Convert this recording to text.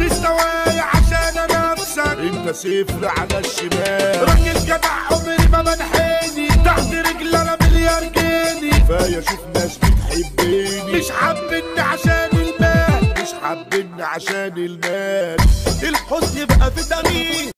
مستوايا عشان انافسك أنت صفر على الشمال. ركز جدع عمري ما بنحني تحت رجلي أنا مليار جنيه. كفاية أشوف ناس بتحبني. مش حابني عشان المال. مش حابني عشان المال. الحزن بقى فيتامين